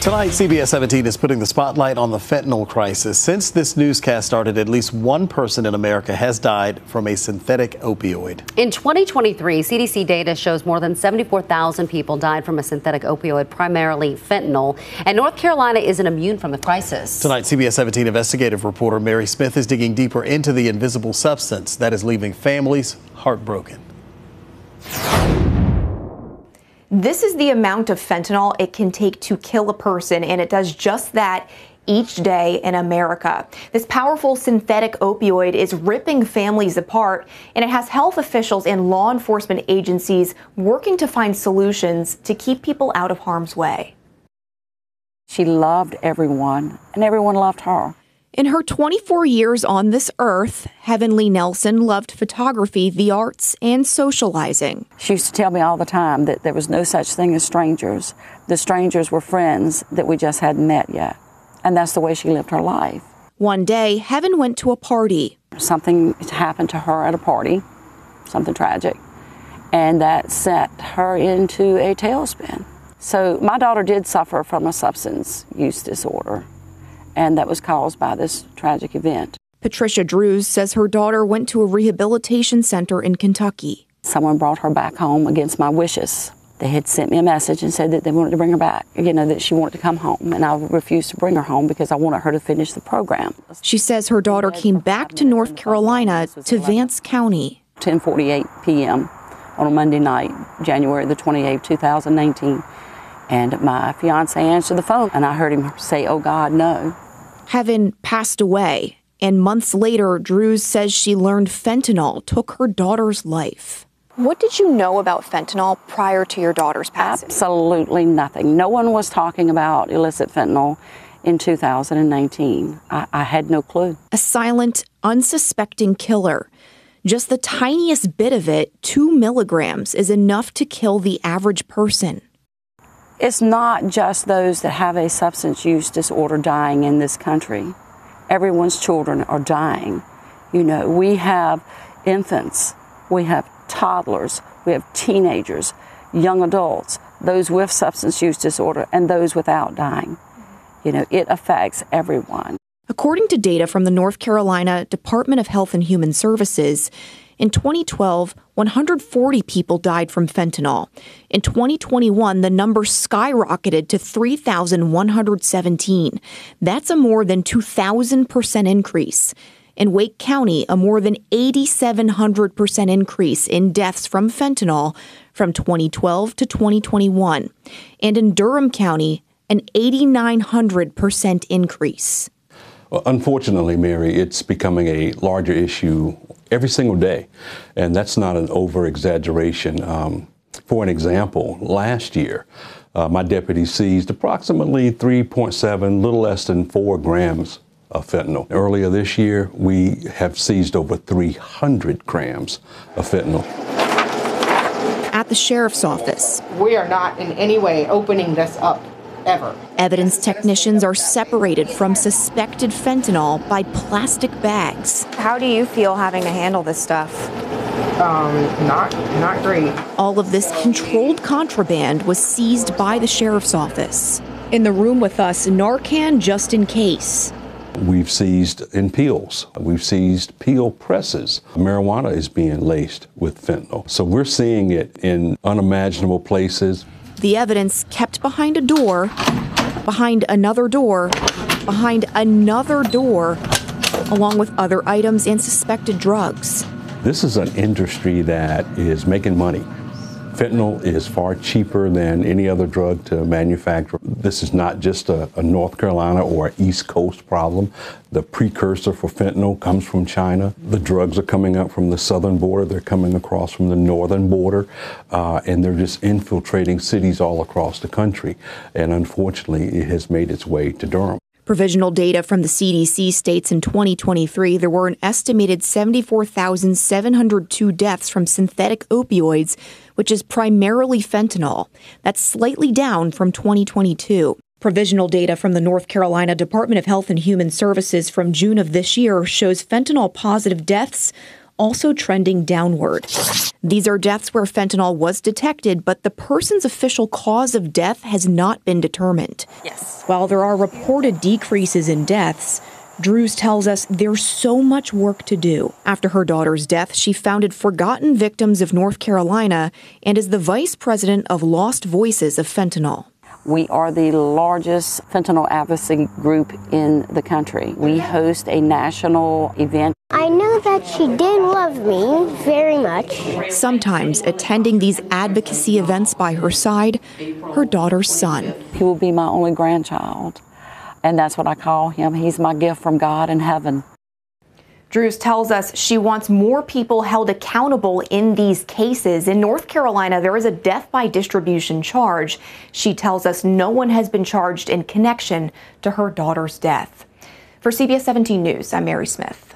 Tonight, CBS 17 is putting the spotlight on the fentanyl crisis. Since this newscast started, at least one person in America has died from a synthetic opioid. In 2023, CDC data shows more than 74,000 people died from a synthetic opioid, primarily fentanyl. And North Carolina isn't immune from the crisis. Tonight, CBS 17 investigative reporter Mary Smith is digging deeper into the invisible substance that is leaving families heartbroken. This is the amount of fentanyl it can take to kill a person, and it does just that each day in America. This powerful synthetic opioid is ripping families apart, and it has health officials and law enforcement agencies working to find solutions to keep people out of harm's way. She loved everyone, and everyone loved her. In her 24 years on this earth, Heavenly Nelson loved photography, the arts, and socializing. She used to tell me all the time that there was no such thing as strangers. The strangers were friends that we just hadn't met yet. And that's the way she lived her life. One day, Heaven went to a party. Something happened to her at a party, something tragic, and that set her into a tailspin. So, my daughter did suffer from a substance use disorder and that was caused by this tragic event. Patricia Drews says her daughter went to a rehabilitation center in Kentucky. Someone brought her back home against my wishes. They had sent me a message and said that they wanted to bring her back, you know, that she wanted to come home. And I refused to bring her home because I wanted her to finish the program. She says her daughter came back to North Carolina to Vance County. 10:48 p.m. on a Monday night, January the 28th, 2019. And my fiance answered the phone, and I heard him say, Oh God, no. Heaven passed away, and months later, Drews says she learned fentanyl took her daughter's life. What did you know about fentanyl prior to your daughter's passing? Absolutely nothing. No one was talking about illicit fentanyl in 2019. I, I had no clue. A silent, unsuspecting killer. Just the tiniest bit of it, two milligrams, is enough to kill the average person. It's not just those that have a substance use disorder dying in this country. Everyone's children are dying. You know, we have infants, we have toddlers, we have teenagers, young adults, those with substance use disorder, and those without dying. You know, it affects everyone. According to data from the North Carolina Department of Health and Human Services, in 2012, 140 people died from fentanyl. In 2021, the number skyrocketed to 3,117. That's a more than 2,000% increase. In Wake County, a more than 8,700% increase in deaths from fentanyl from 2012 to 2021. And in Durham County, an 8,900% increase. Unfortunately, Mary, it's becoming a larger issue every single day. And that's not an over exaggeration. Um, for an example, last year, uh, my deputy seized approximately 3.7, little less than 4 grams of fentanyl. Earlier this year, we have seized over 300 grams of fentanyl. At the sheriff's office, we are not in any way opening this up ever. Evidence technicians are separated from suspected fentanyl by plastic bags. How do you feel having to handle this stuff? Um, not, not great. All of this controlled contraband was seized by the sheriff's office. In the room with us, Narcan just in case. We've seized in pills. We've seized pill presses. Marijuana is being laced with fentanyl. So we're seeing it in unimaginable places. The evidence kept behind a door, behind another door, behind another door, along with other items and suspected drugs. This is an industry that is making money. Fentanyl is far cheaper than any other drug to manufacture. This is not just a, a, North Carolina or East Coast problem. The precursor for fentanyl comes from China. The drugs are coming up from the southern border. They're coming across from the northern border, uh, and they're just infiltrating cities all across the country. And unfortunately, it has made its way to Durham. Provisional data from the CDC states in 2023 there were an estimated 74,702 deaths from synthetic opioids, which is primarily fentanyl. That's slightly down from 2022. Provisional data from the North Carolina Department of Health and Human Services from June of this year shows fentanyl positive deaths also trending downward. These are deaths where fentanyl was detected, but the person's official cause of death has not been determined. Yes. While there are reported decreases in deaths, Drews tells us there's so much work to do. After her daughter's death, she founded Forgotten Victims of North Carolina and is the vice president of Lost Voices of Fentanyl. We are the largest fentanyl advocacy group in the country. We host a national event. I know that she did love me very much. Sometimes attending these advocacy events by her side, her daughter's son. He will be my only grandchild. And that's what I call him. He's my gift from God in heaven. Drews tells us she wants more people held accountable in these cases. In North Carolina, there is a death by distribution charge. She tells us no one has been charged in connection to her daughter's death. For CBS 17 News, I'm Mary Smith.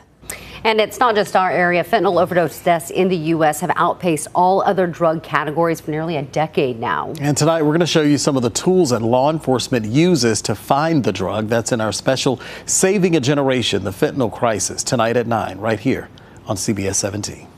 And it's not just our area. Fentanyl overdose deaths in the U.S. have outpaced all other drug categories for nearly a decade now. And tonight we're going to show you some of the tools that law enforcement uses to find the drug. That's in our special Saving a Generation, the Fentanyl Crisis, tonight at 9, right here on CBS 17.